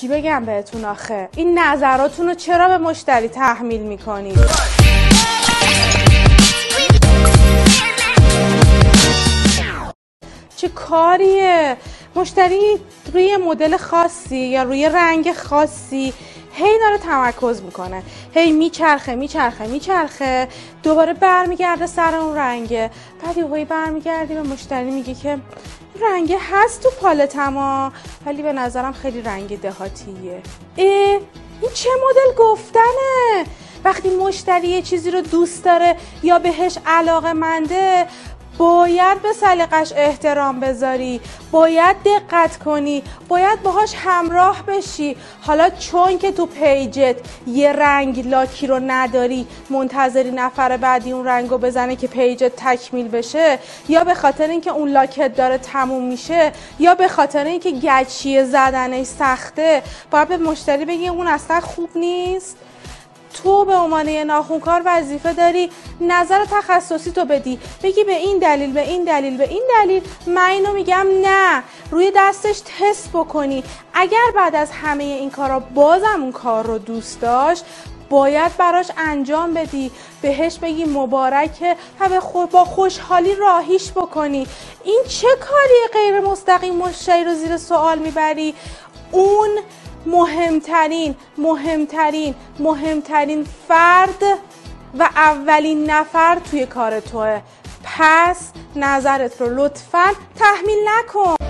چی بگم بهتون آخه؟ این نظراتون رو چرا به مشتری تحمیل می‌کنید چه کاریه؟ مشتری روی مدل خاصی یا روی رنگ خاصی؟ هی داره تمرکز می‌کنه. هی میچرخه میچرخه میچرخه. دوباره برمیگرده سر اون رنگه. بعد یهویی برمیگردی به مشتری میگه که رنگه هست تو پالتما ولی به نظرم خیلی رنگ دهاتیه. اه این چه مدل گفتنه؟ وقتی مشتری یه چیزی رو دوست داره یا بهش علاقه منده باید به سلیقش احترام بذاری باید دقت کنی باید باهاش همراه بشی. حالا چون که تو پیجت یه رنگ لاکی رو نداری منتظری نفر بعدی اون رنگ رو بزنه که پیجت تکمیل بشه یا به خاطر اینکه اون لاکت داره تموم میشه یا به خاطر اینکه گچیه زدنش سخته باید به مشتری بگی اون اصلا خوب نیست. تو به عنوان یه ناخونکار وظیفه داری نظر تخصصی تو بدی. بگی به این دلیل به این دلیل به این دلیل. من اینو میگم نه. روی دستش تست بکنی. اگر بعد از همه این کارا بازم اون کار رو دوست داشت باید براش انجام بدی. بهش بگی مبارکه و با خوشحالی راهیش بکنی. این چه کاری غیر مستقیم مشتری رو زیر سوال می‌بری؟ اون مهمترین مهمترین مهمترین فرد و اولین نفر توی کار توه. پس نظرت رو لطفا تحمیل نکن.